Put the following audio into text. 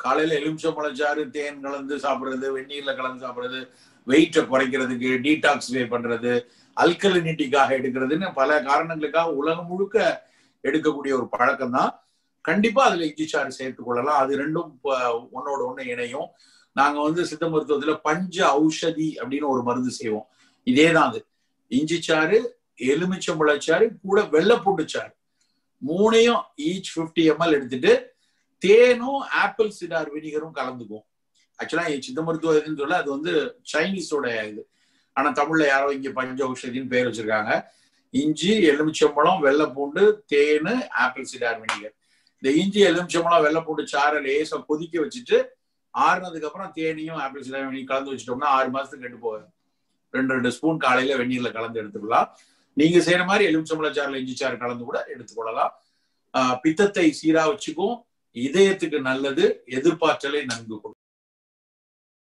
காலையில எலுமிச்சம்பழச்சாறு தேன் கலந்து சாப்பிடுறது வெந்நீர்ல கலந்து சாப்பிடுறது வெயிட்டை குறைக்கிறதுக்கு டீடாக்சிஃபை பண்றது அல்கலினிட்டிக்காக எடுக்கிறதுன்னு பல காரணங்களுக்காக உலகம் முழுக்க எடுக்கக்கூடிய ஒரு பழக்கம் தான் கண்டிப்பா அதுல இஞ்சி சாறு சேர்த்து கொள்ளலாம். அது ரெண்டும் ஒன்னோட ஒண்ணு இணையும். நாங்க வந்து சித்த மருத்துவத்துல பஞ்ச ஔஷதி அப்படின்னு ஒரு மருந்து செய்வோம். இதேதான் அது. இஞ்சி சாறு எலுமிச்சம்பழச்சாறு கூட வெள்ளைப்பூண்டு சாறு. மூணையும் ஈச் பிப்டி எம்எல் எடுத்துட்டு தேனும் ஆப்பிள் சிடார் வினிகரும் கலந்துக்கும். ஆக்சுவலா சித்த மருத்துவ சொல்ல அது வந்து சைனீஸோட இது. ஆனா தமிழ்ல யாரோ இங்க பஞ்ச ஔஷதின்னு பேர் வச்சிருக்காங்க. இஞ்சி எலுமிச்சம்பழம் வெள்ளைப்பூண்டு தேனு ஆப்பிள் சிடார் வினிகர். இந்த இஞ்சி எலுமிச்சம்பழம் வெள்ளைப்பூண்டு சாறை லேசா கொதிக்க வச்சுட்டு ஆறுனதுக்கு அப்புறம் தேனியும் ஆப்பிள் சிடார் வினிகர் கலந்து வச்சிட்டோம்னா ஆறு மாசத்துக்கு கெட்டு போகாது. ரெண்டு ரெண்டு ஸ்பூன் காலையில வெந்நீர்ல கலந்து எடுத்துக்கலாம். நீங்க செய்யற மாதிரி எலுமிச்சம்பழ சாறுல இஞ்சி சாறு கலந்து கூட எடுத்துக்கொள்ளலாம். பித்தத்தை சீரா வச்சுக்கும். இதயத்துக்கு நல்லது எதிர்பார்த்தலை நன்கு